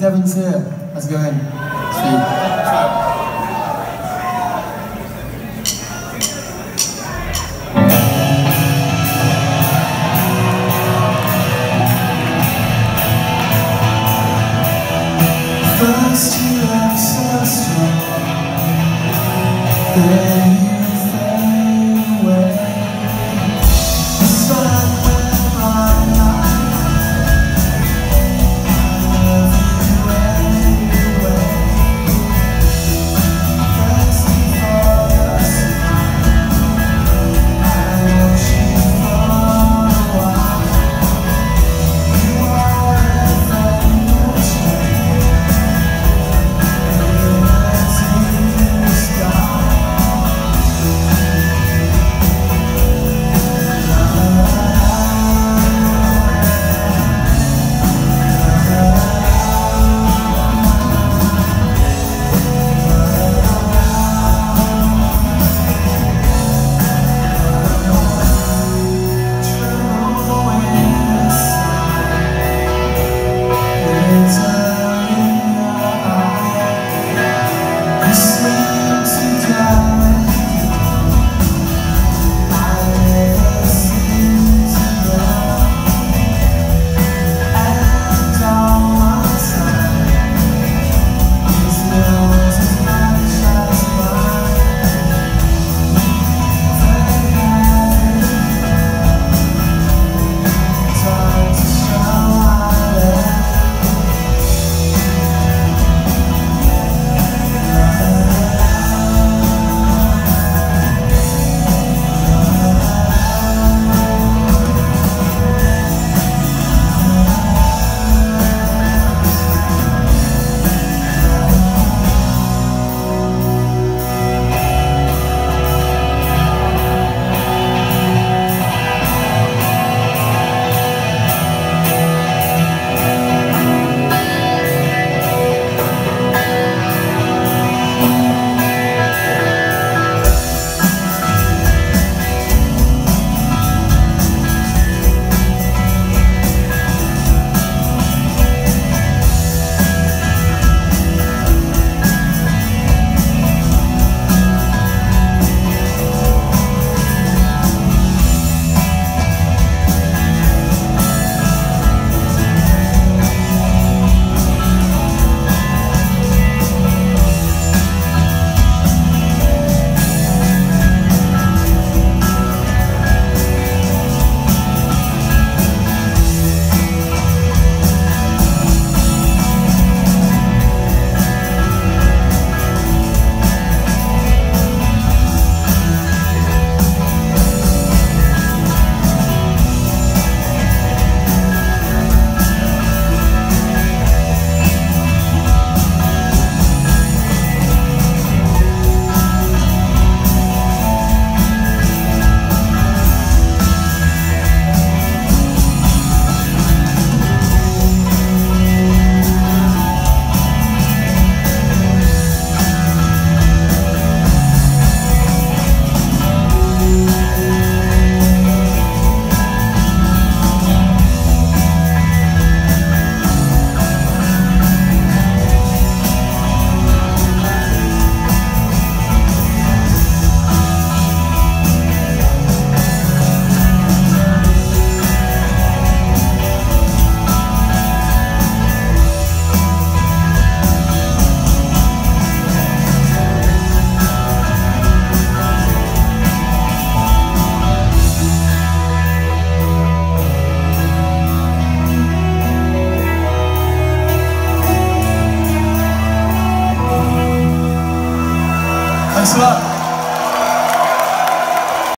Devin Sayer. Let's go ahead. First you act so strong Thanks a lot.